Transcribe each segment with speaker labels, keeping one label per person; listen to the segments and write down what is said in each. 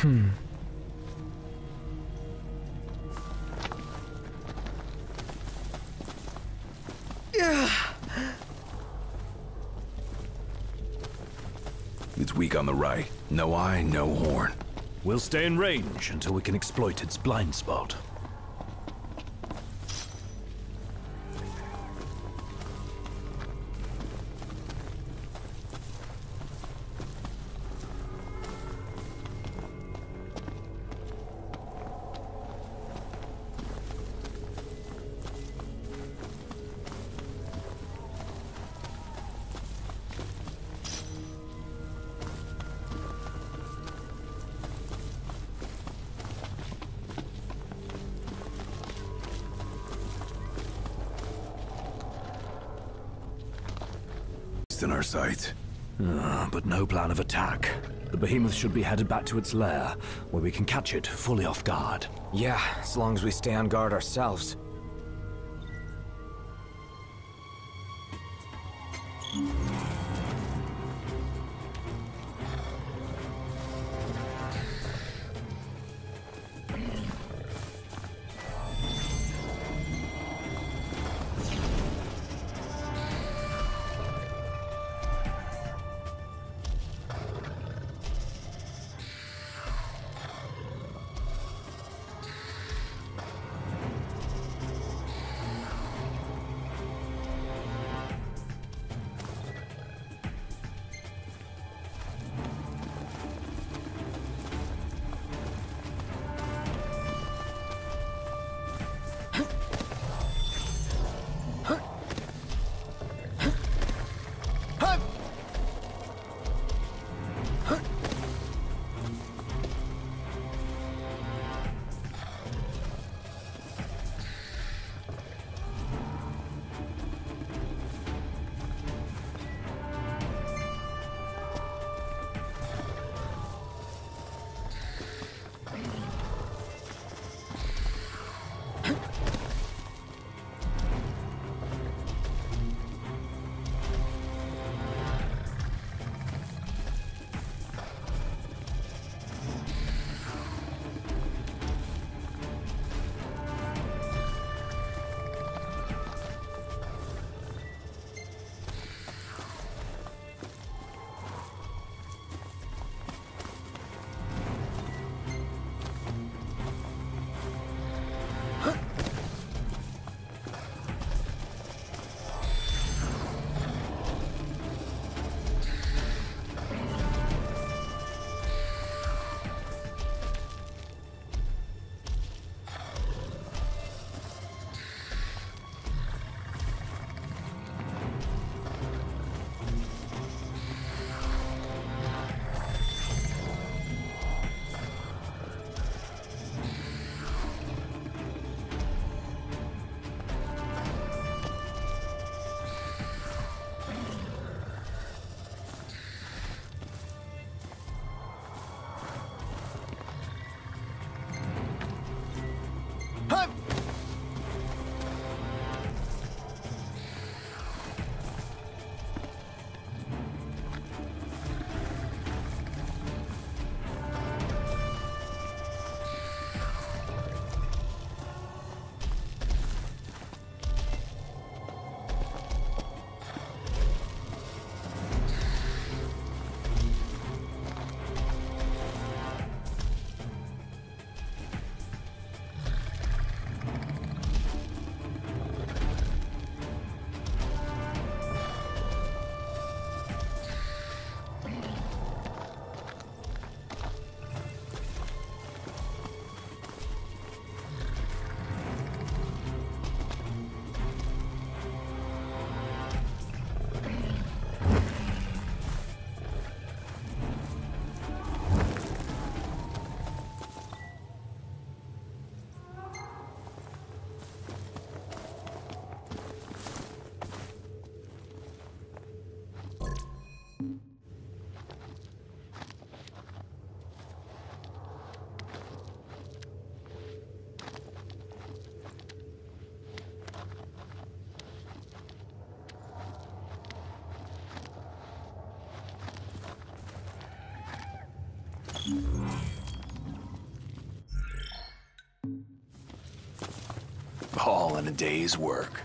Speaker 1: Hmm. It's weak on the right. No eye, no horn.
Speaker 2: We'll stay in range until we can exploit its blind spot.
Speaker 1: It's in our sights.
Speaker 2: Ah, but no plan of attack. The behemoth should be headed back to its lair, where we can catch it fully off guard.
Speaker 3: Yeah, as long as we stay on guard ourselves.
Speaker 1: a day's work.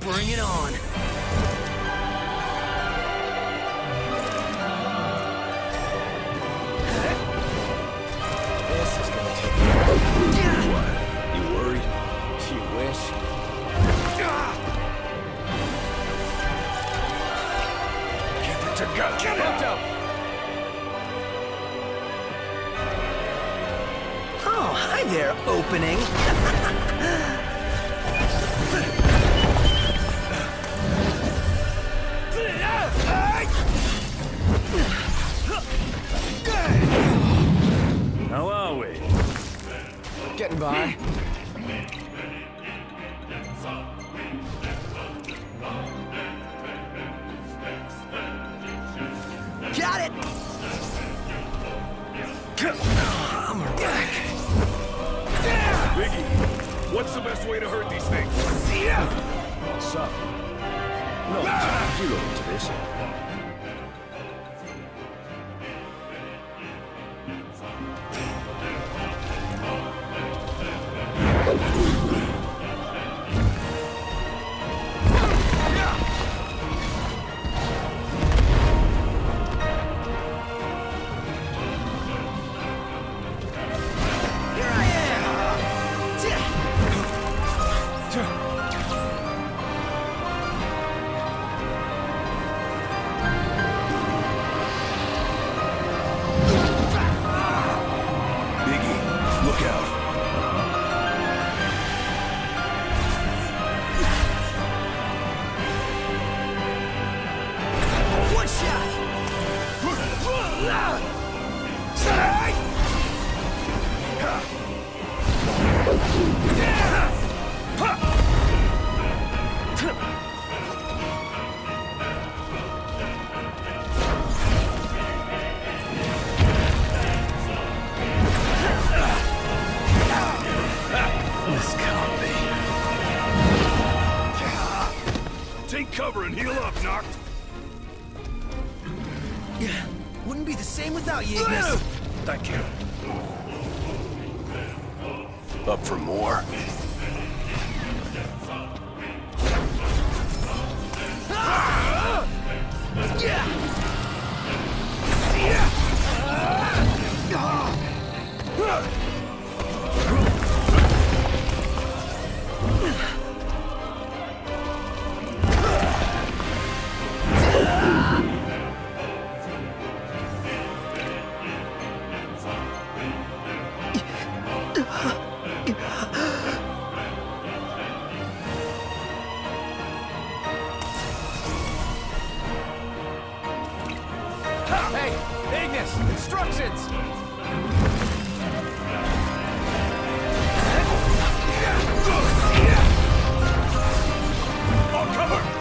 Speaker 3: Bring it on!
Speaker 4: Opening.
Speaker 2: You look into this.
Speaker 1: knocked.
Speaker 4: Yeah, wouldn't be the same without you, Ignis.
Speaker 1: Thank you. Up for more?
Speaker 3: Hey, Ignis, instructions!
Speaker 1: On cover!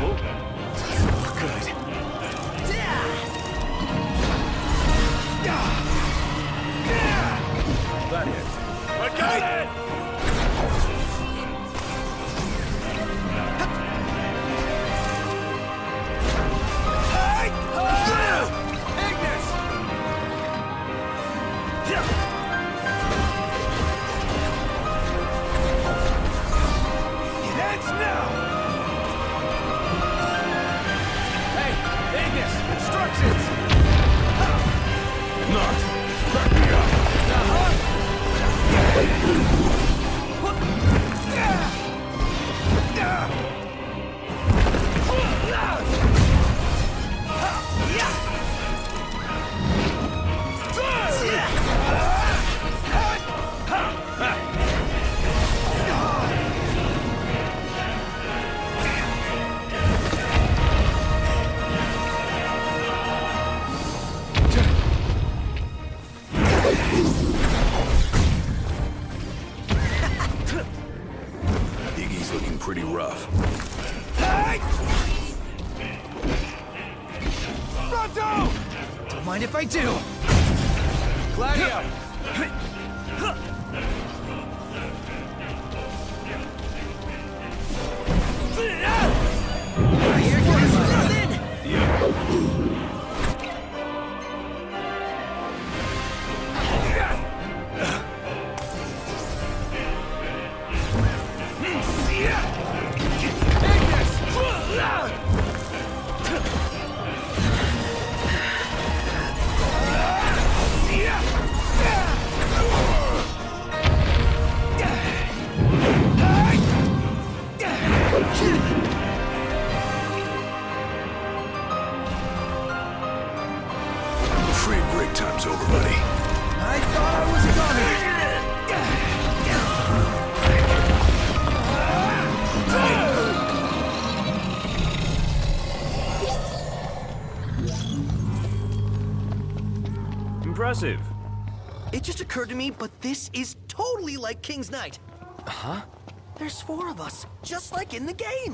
Speaker 1: This
Speaker 4: I do.
Speaker 1: I'm break time's over, buddy.
Speaker 4: I thought I was coming.
Speaker 2: Impressive.
Speaker 4: It just occurred to me, but this is totally like King's Knight. Huh? There's four of us, just like in the game.